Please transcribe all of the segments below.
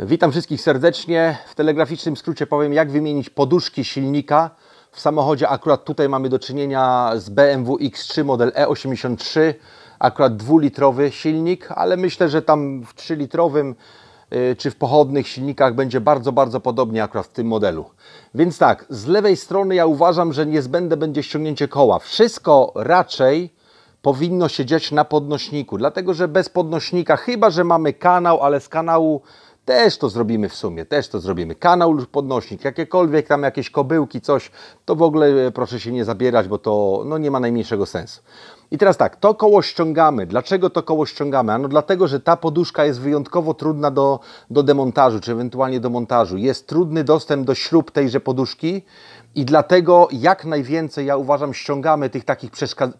Witam wszystkich serdecznie. W telegraficznym skrócie powiem, jak wymienić poduszki silnika. W samochodzie akurat tutaj mamy do czynienia z BMW X3 model E83, akurat dwulitrowy silnik, ale myślę, że tam w 3-litrowym y, czy w pochodnych silnikach będzie bardzo, bardzo podobnie akurat w tym modelu. Więc tak, z lewej strony ja uważam, że niezbędne będzie ściągnięcie koła. Wszystko raczej powinno się dziać na podnośniku, dlatego że bez podnośnika, chyba że mamy kanał, ale z kanału też to zrobimy w sumie, też to zrobimy. Kanał lub podnośnik, jakiekolwiek tam jakieś kobyłki, coś, to w ogóle e, proszę się nie zabierać, bo to no, nie ma najmniejszego sensu. I teraz tak, to koło ściągamy. Dlaczego to koło ściągamy? Ano dlatego, że ta poduszka jest wyjątkowo trudna do, do demontażu, czy ewentualnie do montażu. Jest trudny dostęp do śrub tejże poduszki i dlatego jak najwięcej, ja uważam, ściągamy tych takich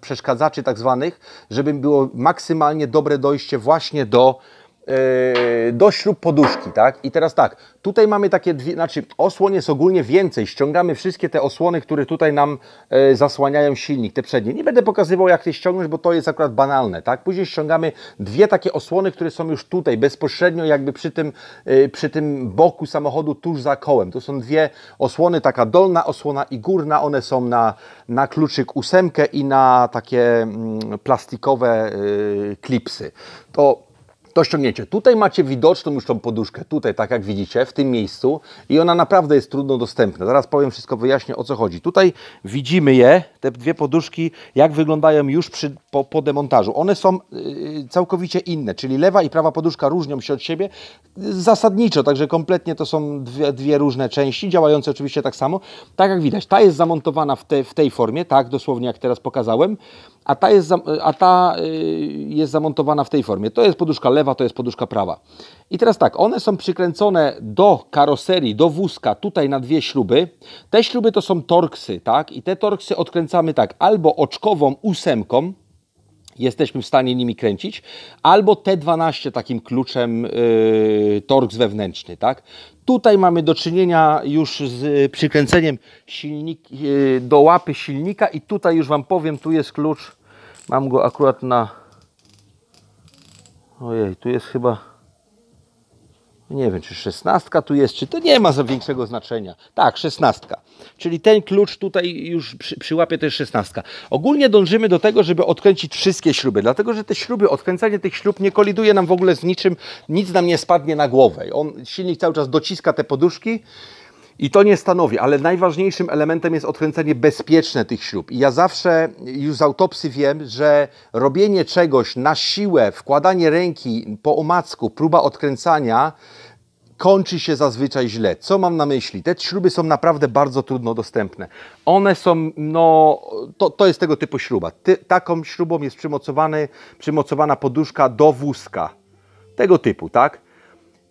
przeszkadzaczy tak zwanych, żeby było maksymalnie dobre dojście właśnie do do śrub poduszki, tak? I teraz tak, tutaj mamy takie dwie, znaczy osłon jest ogólnie więcej, ściągamy wszystkie te osłony, które tutaj nam e, zasłaniają silnik, te przednie. Nie będę pokazywał jak je ściągnąć, bo to jest akurat banalne, tak? Później ściągamy dwie takie osłony, które są już tutaj, bezpośrednio jakby przy tym, e, przy tym boku samochodu, tuż za kołem. To są dwie osłony, taka dolna osłona i górna, one są na, na kluczyk ósemkę i na takie mm, plastikowe e, klipsy. To to ściągnięcie. Tutaj macie widoczną już tą poduszkę, tutaj tak jak widzicie, w tym miejscu i ona naprawdę jest trudno dostępna. Zaraz powiem wszystko, wyjaśnię o co chodzi. Tutaj widzimy je, te dwie poduszki, jak wyglądają już przy, po, po demontażu. One są yy, całkowicie inne, czyli lewa i prawa poduszka różnią się od siebie zasadniczo, także kompletnie to są dwie, dwie różne części, działające oczywiście tak samo. Tak jak widać, ta jest zamontowana w, te, w tej formie, tak dosłownie jak teraz pokazałem, a ta, jest, a ta yy, jest zamontowana w tej formie. To jest poduszka lewa, to jest poduszka prawa. I teraz tak, one są przykręcone do karoserii, do wózka, tutaj na dwie śruby. Te śruby to są torksy, tak? I te torksy odkręcamy tak, albo oczkową ósemką, jesteśmy w stanie nimi kręcić, albo T12 takim kluczem yy, torks wewnętrzny, tak? Tutaj mamy do czynienia już z przykręceniem silnik, yy, do łapy silnika i tutaj już Wam powiem, tu jest klucz, mam go akurat na, ojej, tu jest chyba nie wiem, czy szesnastka tu jest, czy to nie ma za większego znaczenia. Tak, szesnastka. Czyli ten klucz tutaj już przy, przyłapie też szesnastka. Ogólnie dążymy do tego, żeby odkręcić wszystkie śruby, dlatego że te śruby, odkręcanie tych śrub nie koliduje nam w ogóle z niczym, nic nam nie spadnie na głowę. On, silnik cały czas dociska te poduszki i to nie stanowi, ale najważniejszym elementem jest odkręcenie bezpieczne tych śrub. I ja zawsze już z autopsji wiem, że robienie czegoś na siłę, wkładanie ręki po omacku, próba odkręcania kończy się zazwyczaj źle. Co mam na myśli? Te śruby są naprawdę bardzo trudno dostępne. One są, no, to, to jest tego typu śruba. Ty, taką śrubą jest przymocowany, przymocowana poduszka do wózka. Tego typu, tak?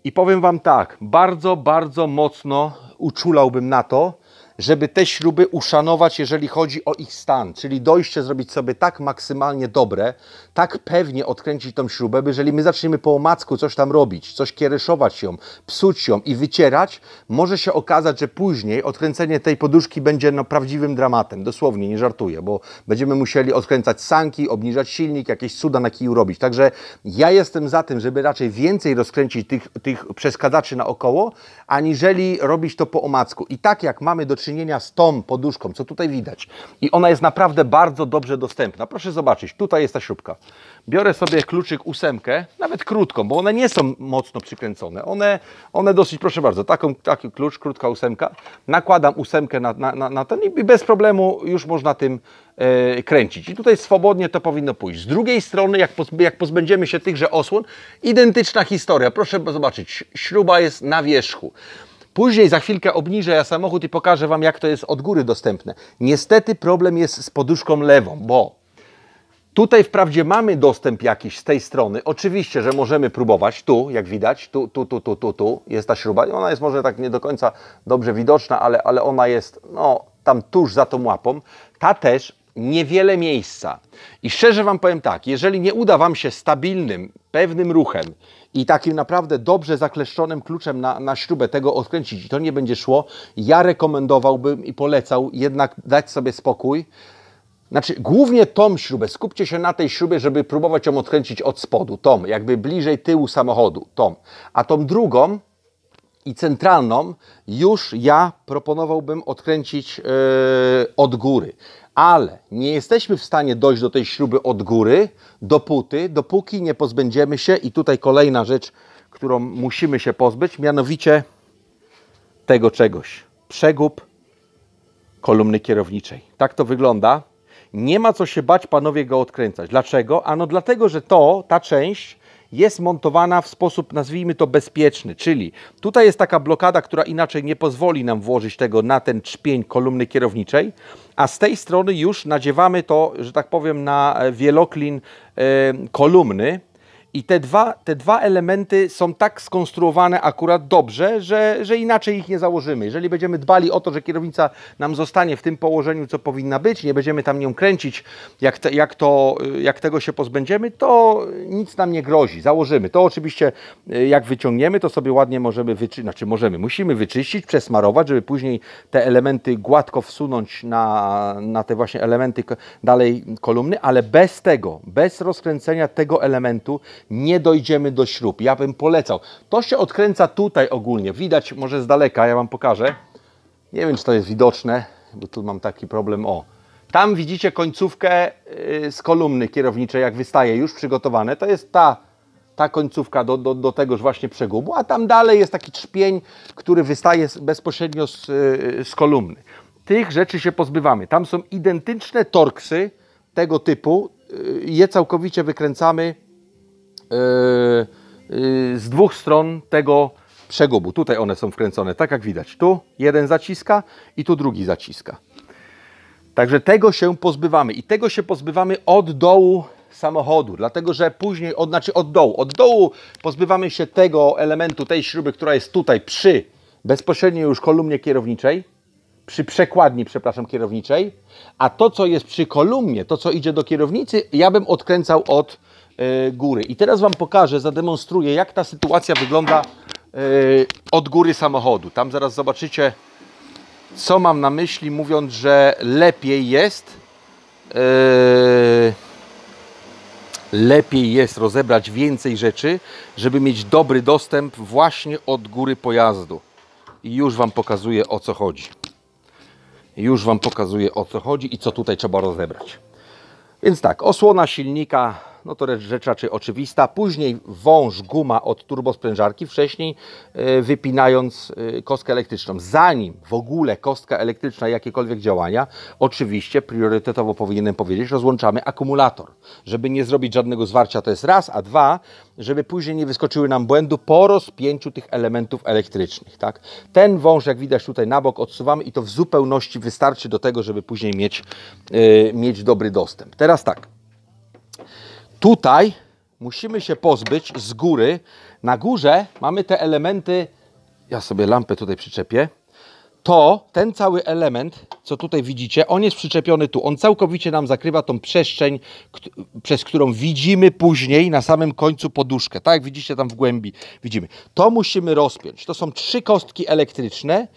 I powiem Wam tak, bardzo, bardzo mocno uczulałbym na to, żeby te śruby uszanować, jeżeli chodzi o ich stan, czyli dojście zrobić sobie tak maksymalnie dobre, tak pewnie odkręcić tą śrubę, by jeżeli my zaczniemy po omacku coś tam robić, coś kiereszować ją, psuć ją i wycierać, może się okazać, że później odkręcenie tej poduszki będzie no, prawdziwym dramatem, dosłownie, nie żartuję, bo będziemy musieli odkręcać sanki, obniżać silnik, jakieś cuda na kiju robić. Także ja jestem za tym, żeby raczej więcej rozkręcić tych, tych przeskadaczy naokoło, aniżeli robić to po omacku. I tak jak mamy do czynienia czynienia z tą poduszką, co tutaj widać. I ona jest naprawdę bardzo dobrze dostępna. Proszę zobaczyć, tutaj jest ta śrubka. Biorę sobie kluczyk ósemkę, nawet krótką, bo one nie są mocno przykręcone. One, one dosyć, proszę bardzo, taką, taki klucz, krótka ósemka. Nakładam ósemkę na, na, na, na ten i bez problemu już można tym e, kręcić. I tutaj swobodnie to powinno pójść. Z drugiej strony, jak, poz, jak pozbędziemy się tychże osłon, identyczna historia. Proszę zobaczyć, śruba jest na wierzchu. Później za chwilkę obniżę ja samochód i pokażę Wam, jak to jest od góry dostępne. Niestety problem jest z poduszką lewą, bo tutaj wprawdzie mamy dostęp jakiś z tej strony. Oczywiście, że możemy próbować. Tu, jak widać, tu, tu, tu, tu, tu, tu jest ta śruba. Ona jest może tak nie do końca dobrze widoczna, ale, ale ona jest no, tam tuż za tą łapą. Ta też niewiele miejsca. I szczerze Wam powiem tak, jeżeli nie uda Wam się stabilnym, pewnym ruchem i takim naprawdę dobrze zakleszczonym kluczem na, na śrubę tego odkręcić i to nie będzie szło, ja rekomendowałbym i polecał jednak dać sobie spokój. Znaczy, głównie tą śrubę, skupcie się na tej śrubie, żeby próbować ją odkręcić od spodu, tą, jakby bliżej tyłu samochodu, tą. A tą drugą, i centralną już ja proponowałbym odkręcić yy, od góry. Ale nie jesteśmy w stanie dojść do tej śruby od góry, dopóty, dopóki nie pozbędziemy się, i tutaj kolejna rzecz, którą musimy się pozbyć, mianowicie tego czegoś. Przegub kolumny kierowniczej. Tak to wygląda. Nie ma co się bać, panowie, go odkręcać. Dlaczego? Ano dlatego, że to, ta część jest montowana w sposób, nazwijmy to, bezpieczny. Czyli tutaj jest taka blokada, która inaczej nie pozwoli nam włożyć tego na ten czpień kolumny kierowniczej, a z tej strony już nadziewamy to, że tak powiem, na wieloklin e, kolumny, i te dwa, te dwa elementy są tak skonstruowane akurat dobrze, że, że inaczej ich nie założymy. Jeżeli będziemy dbali o to, że kierownica nam zostanie w tym położeniu, co powinna być, nie będziemy tam nią kręcić, jak, te, jak, to, jak tego się pozbędziemy, to nic nam nie grozi. Założymy. To oczywiście y, jak wyciągniemy, to sobie ładnie możemy wyczyścić, znaczy możemy, musimy wyczyścić, przesmarować, żeby później te elementy gładko wsunąć na, na te właśnie elementy dalej kolumny, ale bez tego, bez rozkręcenia tego elementu nie dojdziemy do śrub. Ja bym polecał. To się odkręca tutaj ogólnie. Widać może z daleka, ja Wam pokażę. Nie wiem, czy to jest widoczne, bo tu mam taki problem. O, tam widzicie końcówkę y, z kolumny kierowniczej, jak wystaje, już przygotowane. To jest ta, ta końcówka do, do, do tegoż właśnie przegubu, a tam dalej jest taki trzpień, który wystaje bezpośrednio z, y, z kolumny. Tych rzeczy się pozbywamy. Tam są identyczne torksy tego typu. Y, je całkowicie wykręcamy z dwóch stron tego przegubu. Tutaj one są wkręcone, tak jak widać. Tu jeden zaciska i tu drugi zaciska. Także tego się pozbywamy i tego się pozbywamy od dołu samochodu, dlatego że później, od, znaczy od dołu, od dołu pozbywamy się tego elementu, tej śruby, która jest tutaj przy bezpośrednio już kolumnie kierowniczej, przy przekładni, przepraszam, kierowniczej, a to, co jest przy kolumnie, to, co idzie do kierownicy, ja bym odkręcał od góry. I teraz Wam pokażę, zademonstruję, jak ta sytuacja wygląda e, od góry samochodu. Tam zaraz zobaczycie, co mam na myśli, mówiąc, że lepiej jest e, lepiej jest rozebrać więcej rzeczy, żeby mieć dobry dostęp właśnie od góry pojazdu. I już Wam pokazuję o co chodzi. Już Wam pokazuję o co chodzi i co tutaj trzeba rozebrać. Więc tak, osłona silnika no to rzecz raczej oczywista. Później wąż, guma od turbosprężarki, wcześniej e, wypinając e, kostkę elektryczną. Zanim w ogóle kostka elektryczna jakiekolwiek działania, oczywiście priorytetowo powinienem powiedzieć, rozłączamy akumulator. Żeby nie zrobić żadnego zwarcia, to jest raz, a dwa, żeby później nie wyskoczyły nam błędu po rozpięciu tych elementów elektrycznych. Tak? Ten wąż, jak widać tutaj na bok, odsuwamy i to w zupełności wystarczy do tego, żeby później mieć, yy, mieć dobry dostęp. Teraz tak, Tutaj musimy się pozbyć z góry. Na górze mamy te elementy, ja sobie lampę tutaj przyczepię, to ten cały element, co tutaj widzicie, on jest przyczepiony tu. On całkowicie nam zakrywa tą przestrzeń, przez którą widzimy później na samym końcu poduszkę. Tak jak widzicie tam w głębi widzimy. To musimy rozpiąć. To są trzy kostki elektryczne,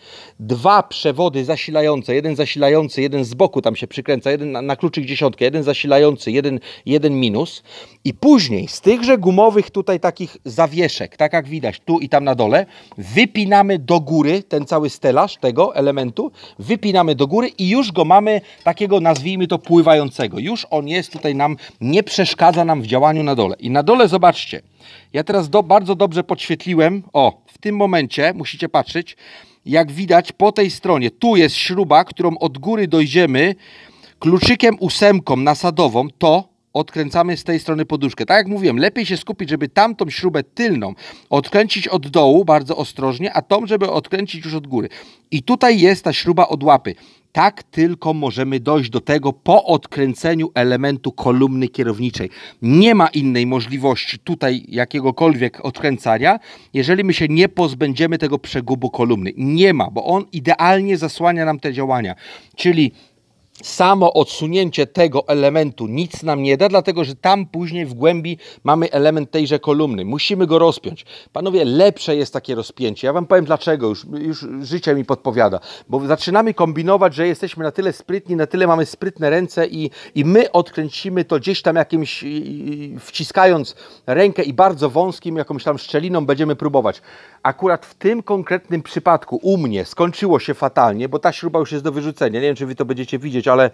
dwa przewody zasilające, jeden zasilający, jeden z boku tam się przykręca, jeden na, na kluczyk dziesiątkę, jeden zasilający, jeden, jeden minus. I później z tychże gumowych tutaj takich zawieszek, tak jak widać tu i tam na dole, wypinamy do góry ten cały stelaż tego elementu, wypinamy do góry i już go mamy takiego, nazwijmy to, pływającego. Już on jest tutaj nam, nie przeszkadza nam w działaniu na dole. I na dole zobaczcie, ja teraz do, bardzo dobrze podświetliłem, o, w tym momencie musicie patrzeć, jak widać po tej stronie, tu jest śruba, którą od góry dojdziemy kluczykiem ósemką nasadową, to odkręcamy z tej strony poduszkę. Tak jak mówiłem, lepiej się skupić, żeby tamtą śrubę tylną odkręcić od dołu bardzo ostrożnie, a tą, żeby odkręcić już od góry. I tutaj jest ta śruba od łapy. Tak tylko możemy dojść do tego po odkręceniu elementu kolumny kierowniczej. Nie ma innej możliwości tutaj jakiegokolwiek odkręcania, jeżeli my się nie pozbędziemy tego przegubu kolumny. Nie ma, bo on idealnie zasłania nam te działania. Czyli samo odsunięcie tego elementu nic nam nie da, dlatego że tam później w głębi mamy element tejże kolumny. Musimy go rozpiąć. Panowie, lepsze jest takie rozpięcie. Ja Wam powiem dlaczego, już, już życie mi podpowiada. Bo zaczynamy kombinować, że jesteśmy na tyle sprytni, na tyle mamy sprytne ręce i, i my odkręcimy to gdzieś tam jakimś, wciskając rękę i bardzo wąskim, jakąś tam szczeliną będziemy próbować. Akurat w tym konkretnym przypadku u mnie skończyło się fatalnie, bo ta śruba już jest do wyrzucenia. Nie wiem, czy Wy to będziecie widzieć, ale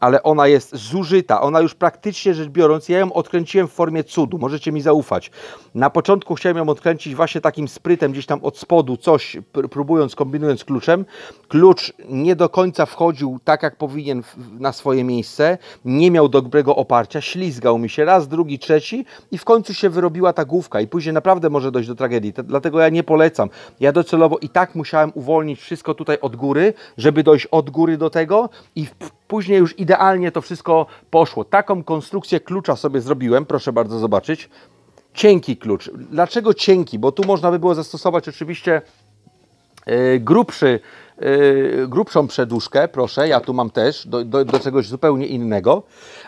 ale ona jest zużyta. Ona już praktycznie rzecz biorąc, ja ją odkręciłem w formie cudu, możecie mi zaufać. Na początku chciałem ją odkręcić właśnie takim sprytem, gdzieś tam od spodu, coś próbując, kombinując kluczem. Klucz nie do końca wchodził tak, jak powinien na swoje miejsce, nie miał dobrego oparcia, ślizgał mi się raz, drugi, trzeci i w końcu się wyrobiła ta główka i później naprawdę może dojść do tragedii. Dlatego ja nie polecam. Ja docelowo i tak musiałem uwolnić wszystko tutaj od góry, żeby dojść od góry do tego i później już idealnie to wszystko poszło. Taką konstrukcję klucza sobie zrobiłem, proszę bardzo zobaczyć. Cienki klucz. Dlaczego cienki? Bo tu można by było zastosować oczywiście yy, grubszy, yy, grubszą przedłużkę, proszę, ja tu mam też, do, do, do, czegoś zupełnie innego,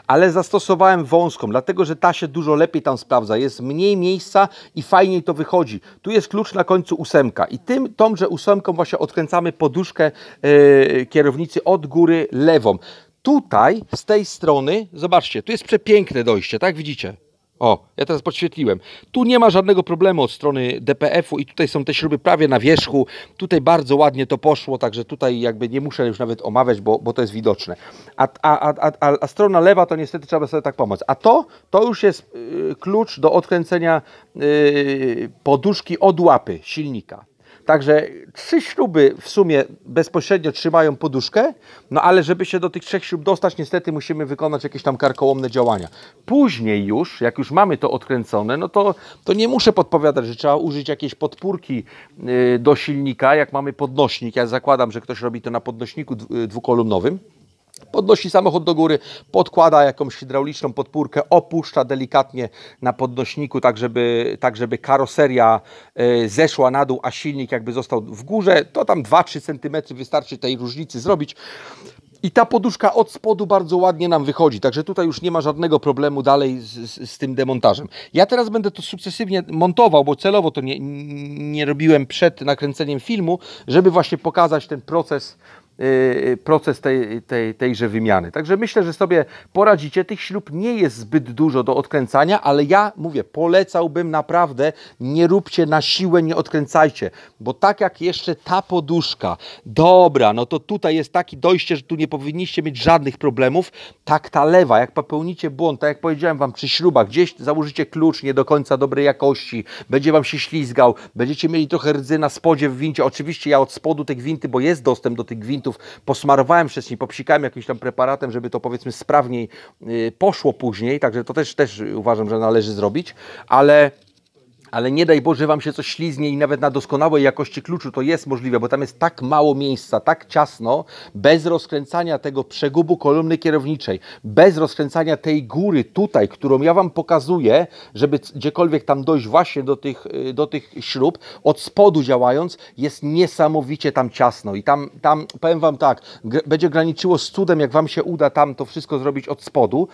ale zastosowałem wąską, dlatego że ta się dużo lepiej tam sprawdza, jest mniej miejsca i fajniej to wychodzi. Tu jest klucz na końcu ósemka i tym, tąże ósemką właśnie odkręcamy poduszkę yy, kierownicy od góry lewą. Tutaj, z tej strony, zobaczcie, tu jest przepiękne dojście, tak widzicie? O, ja teraz podświetliłem. Tu nie ma żadnego problemu od strony DPF-u i tutaj są te śruby prawie na wierzchu. Tutaj bardzo ładnie to poszło, także tutaj jakby nie muszę już nawet omawiać, bo, bo to jest widoczne. A, a, a, a, a strona lewa to niestety trzeba sobie tak pomóc. A to, to już jest yy, klucz do odkręcenia yy, poduszki od łapy silnika. Także trzy śruby w sumie bezpośrednio trzymają poduszkę, no ale żeby się do tych trzech śrub dostać, niestety musimy wykonać jakieś tam karkołomne działania. Później już, jak już mamy to odkręcone, no to, to nie muszę podpowiadać, że trzeba użyć jakiejś podpórki y, do silnika, jak mamy podnośnik. Ja zakładam, że ktoś robi to na podnośniku dwukolumnowym. Podnosi samochód do góry, podkłada jakąś hydrauliczną podpórkę, opuszcza delikatnie na podnośniku, tak żeby, tak żeby karoseria e, zeszła na dół, a silnik jakby został w górze. To tam 2-3 cm wystarczy tej różnicy zrobić. I ta poduszka od spodu bardzo ładnie nam wychodzi, także tutaj już nie ma żadnego problemu dalej z, z, z, tym demontażem. Ja teraz będę to sukcesywnie montował, bo celowo to nie, nie robiłem przed nakręceniem filmu, żeby właśnie pokazać ten proces proces tej, tej, tejże wymiany. Także myślę, że sobie poradzicie. Tych śrub nie jest zbyt dużo do odkręcania, ale ja mówię, polecałbym naprawdę, nie róbcie na siłę, nie odkręcajcie, bo tak jak jeszcze ta poduszka, dobra, no to tutaj jest takie dojście, że tu nie powinniście mieć żadnych problemów, tak ta lewa, jak popełnicie błąd, tak jak powiedziałem Wam przy śrubach, gdzieś założycie klucz nie do końca dobrej jakości, będzie Wam się ślizgał, będziecie mieli trochę rdzy na spodzie w wincie, oczywiście ja od spodu te gwinty, bo jest dostęp do tych gwintów, posmarowałem wcześniej, popsikałem jakimś tam preparatem, żeby to powiedzmy sprawniej y, poszło później, także to też, też uważam, że należy zrobić, ale ale nie daj Boże Wam się coś śliznie i nawet na doskonałej jakości kluczu to jest możliwe, bo tam jest tak mało miejsca, tak ciasno, bez rozkręcania tego przegubu kolumny kierowniczej, bez rozkręcania tej góry tutaj, którą ja Wam pokazuję, żeby gdziekolwiek tam dojść właśnie do tych, y, do tych śrub, od spodu działając, jest niesamowicie tam ciasno. I tam, tam powiem Wam tak, będzie graniczyło z cudem, jak Wam się uda tam to wszystko zrobić od spodu,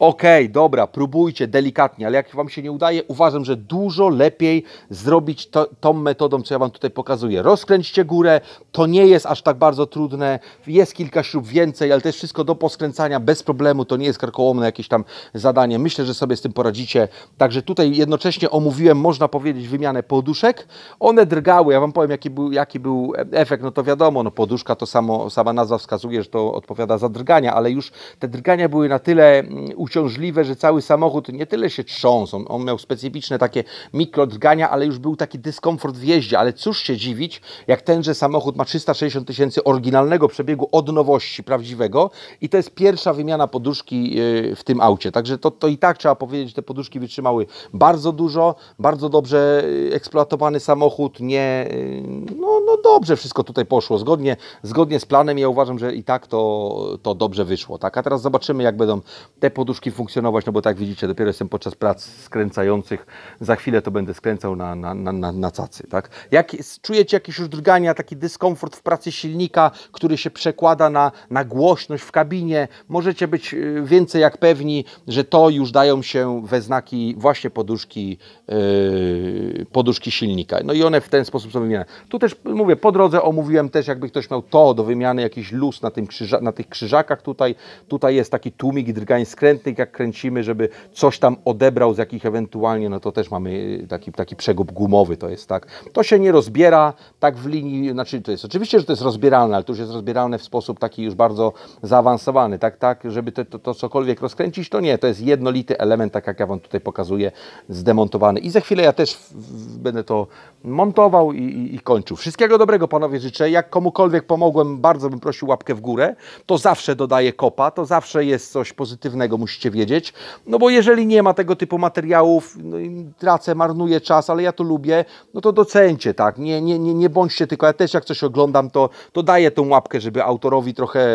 Okej, okay, dobra, próbujcie delikatnie, ale jak Wam się nie udaje, uważam, że dużo lepiej zrobić to, tą metodą, co ja Wam tutaj pokazuję. Rozkręćcie górę, to nie jest aż tak bardzo trudne, jest kilka śrub więcej, ale to jest wszystko do poskręcania bez problemu, to nie jest karkołomne jakieś tam zadanie. Myślę, że sobie z tym poradzicie. Także tutaj jednocześnie omówiłem, można powiedzieć, wymianę poduszek. One drgały, ja Wam powiem, jaki był, jaki był efekt, no to wiadomo, no poduszka to samo, sama nazwa wskazuje, że to odpowiada za drgania, ale już te drgania były na tyle mm, uciążliwe, że cały samochód nie tyle się trząsł, on, on miał specyficzne takie mikrodrgania, ale już był taki dyskomfort w jeździe, ale cóż się dziwić, jak tenże samochód ma 360 tysięcy oryginalnego przebiegu od nowości prawdziwego i to jest pierwsza wymiana poduszki y, w tym aucie, także to, to i tak trzeba powiedzieć, te poduszki wytrzymały bardzo dużo, bardzo dobrze y, eksploatowany samochód, nie, y, no, no dobrze wszystko tutaj poszło, zgodnie, zgodnie z planem, ja uważam, że i tak to, to dobrze wyszło, tak, a teraz zobaczymy jak będą te poduszki funkcjonować, no bo tak widzicie, dopiero jestem podczas prac skręcających, za chwilę to będę skręcał na, na, na, na, cacy. Tak? Jak czujecie jakieś już drgania, taki dyskomfort w pracy silnika, który się przekłada na, na głośność w kabinie, możecie być y, więcej jak pewni, że to już dają się we znaki właśnie poduszki, yy, poduszki silnika. No i one w ten sposób są wymieniane. Tu też mówię, po drodze omówiłem też, jakby ktoś miał to do wymiany, jakiś luz na, tym krzyża, na tych krzyżakach tutaj. Tutaj jest taki tłumik drgań skrętnych, jak kręcimy, żeby coś tam odebrał z jakich ewentualnie, no to też mamy taki, taki przegub gumowy, to jest tak. To się nie rozbiera tak w linii, znaczy to jest oczywiście, że to jest rozbieralne, ale to już jest rozbieralne w sposób taki już bardzo zaawansowany, tak, tak, żeby to, to, to cokolwiek rozkręcić, to nie, to jest jednolity element, tak jak ja Wam tutaj pokazuję, zdemontowany. I za chwilę ja też w, w, będę to montował i, i, i kończył. Wszystkiego dobrego Panowie życzę. Jak komukolwiek pomogłem, bardzo bym prosił łapkę w górę. To zawsze dodaje kopa, to zawsze jest coś pozytywnego, musicie wiedzieć. No bo jeżeli nie ma tego typu materiałów, no i tracę, marnuję czas, ale ja to lubię, no to docencie, tak. Nie, nie, nie, nie bądźcie tylko, ja też jak coś oglądam, to, to daję tą łapkę, żeby autorowi trochę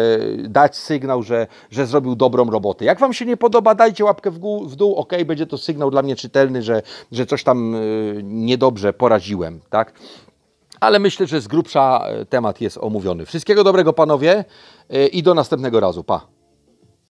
dać sygnał, że, że zrobił dobrą robotę. Jak Wam się nie podoba, dajcie łapkę w, w dół, ok, będzie to sygnał dla mnie czytelny, że, że coś tam y, niedobrze poraziłem, tak. Ale myślę, że z grubsza e, temat jest omówiony. Wszystkiego dobrego panowie y, i do następnego razu. Pa.